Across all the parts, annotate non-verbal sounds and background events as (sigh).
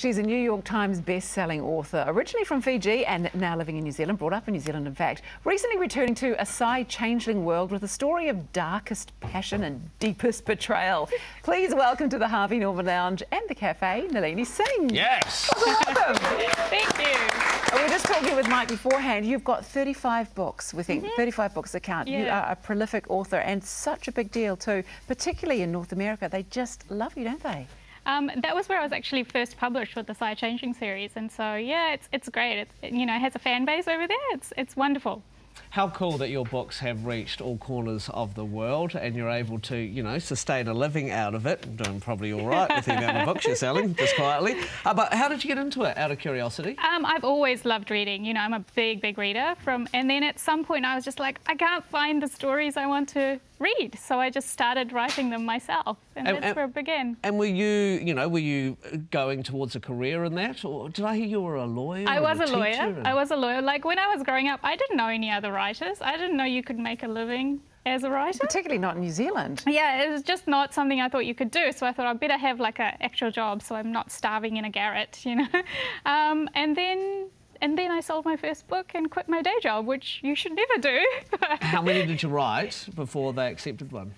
She's a New York Times best-selling author, originally from Fiji and now living in New Zealand, brought up in New Zealand in fact. Recently returning to a Psy-changeling world with a story of darkest passion and deepest betrayal. (laughs) Please welcome to the Harvey Norman Lounge and the Cafe, Nalini Singh. Yes. Welcome. (laughs) Thank you. we were just talking with Mike beforehand. You've got 35 books, we think, mm-hmm. 35 books that count. You are a prolific author and such a big deal too, particularly in North America. They just love you, don't they? Um, that was where I was actually first published with the Psy Changeling series, and so yeah, it's it's great. It's you know it has a fan base over there. It's it's wonderful. How cool that your books have reached all corners of the world and you're able to, you know, sustain a living out of it. Doing probably all right with the amount of books you're selling, (laughs) just quietly. Uh, but how did you get into it, out of curiosity? Um, I've always loved reading. You know, I'm a big big reader. From and then at some point I was just like, I can't find the stories I want to read, so I just started writing them myself, and And- that's and- where it began. And were you, you know, were you going towards a career in that? Or did I hear you were a lawyer? I was a teacher lawyer. and- I was a lawyer. Like when I was growing up, I didn't know any other writers. I didn't know you could make a living as a writer. Particularly not in New Zealand. Yeah, it was just not something I thought you could do. So I thought I'd better have like an actual job, so I'm not starving in a garret, you know. (laughs) Um, and then and then I sold my first book and quit my day job, which you should never do. (laughs) How many did you write before they accepted one?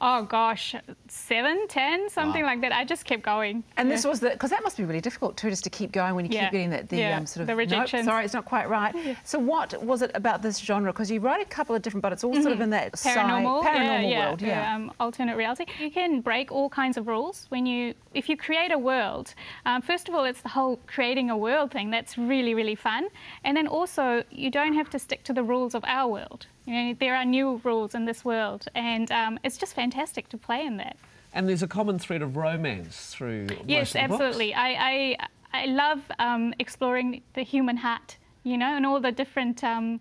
Oh gosh, seven, ten, something Wow. like that. I just kept going. And this was the because that must be really difficult too, just to keep going when you Yeah. keep getting that the Yeah. um, sort of The "Nope, sorry, it's not quite right. (laughs) So what was it about this genre? Because you write a couple of different, but it's all sort of in that Mm-hmm. paranormal, paranormal yeah, world. yeah, Yeah. Um, alternate reality. You can break all kinds of rules when you, if you create a world. Um, first of all, it's the whole creating a world thing that's really, really fun, and then also you don't have to stick to the rules of our world. You know, there are new rules in this world, and um, it's just fantastic to play in that. And there's a common thread of romance through most Yes, of the books. absolutely. I, I, I love um, exploring the human heart, you know, and all the different um,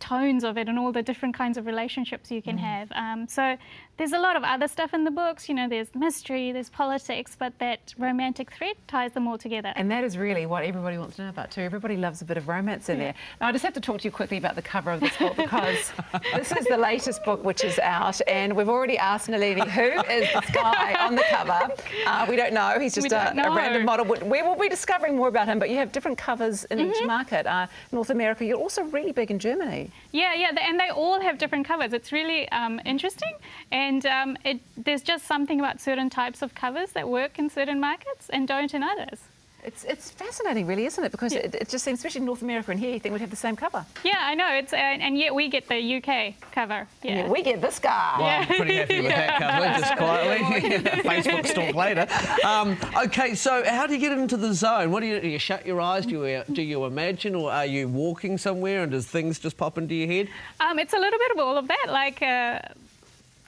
tones of it and all the different kinds of relationships you can Mm. have. Um, so there's a lot of other stuff in the books, you know, there's mystery, there's politics, but that romantic thread ties them all together. And that is really what everybody wants to know about too. Everybody loves a bit of romance in there. Now, I just have to talk to you quickly about the cover of this book because (laughs) this is the latest book which is out, and we've already asked Nalini who is this guy on the cover. Uh, we don't know. He's just a, don't a random model. We will be discovering more about him, but you have different covers in Mm-hmm. each market. Uh, North America, you're also really big in Germany. Yeah, yeah, th- and they all have different covers. It's really um, interesting, and um, it, there's just something about certain types of covers that work in certain markets and don't in others. It's, it's fascinating, really, isn't it? Because it, it just seems, especially in North America and here, you think we'd have the same cover. Yeah, I know. It's uh, and yet we get the UK cover. Yeah. Yeah, we get this guy. Well, I'm pretty happy with that cover, just (laughs) quietly. (laughs) Facebook stalk later. Um, okay, so how do you get into the zone? What do you do? You shut your eyes? Do you do you imagine, or are you walking somewhere and does things just pop into your head? Um, it's a little bit of all of that. Like, uh,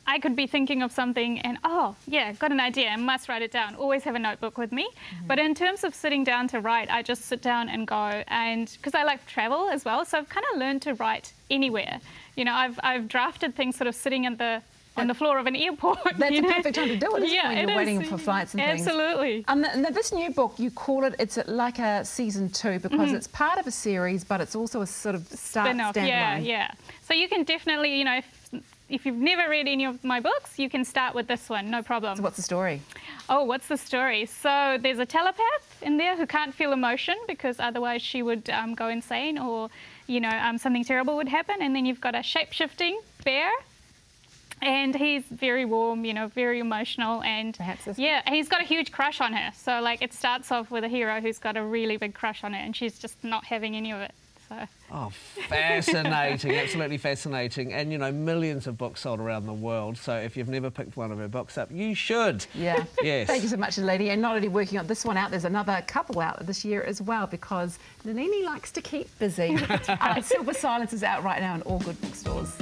I could be thinking of something and, oh, yeah, got an idea, I must write it down. Always have a notebook with me. But in terms of sitting down to write, I just sit down and go. And because I like travel as well, so I've kind of learned to write anywhere. You know, I've, I've drafted things sort of sitting in the on the floor of an airport. That's (laughs) a know? perfect time to do it, yeah, it, you're is. waiting for flights and things? Absolutely. Um, this new book, you call it, it's like a season two because it's part of a series, but it's also a sort of start spin-off. standalone. Yeah, yeah. So you can definitely, you know, if, if you've never read any of my books, you can start with this one, no problem. So what's the story? Oh, what's the story? So there's a telepath in there who can't feel emotion because otherwise she would um, go insane or, you know, um, something terrible would happen. And then you've got a shape-shifting bear. And he's very warm, you know, very emotional, and Perhaps this- yeah, he's got a huge crush on her. So like, it starts off with a hero who's got a really big crush on her, and she's just not having any of it. So Oh, fascinating, absolutely fascinating. And you know, millions of books sold around the world. So if you've never picked one of her books up, you should. Yeah. Yes. Thank you so much, lady. And not only working on this one out, there's another couple out this year as well because Nalini likes to keep busy. (laughs) uh, Silver Silence is out right now in all good bookstores.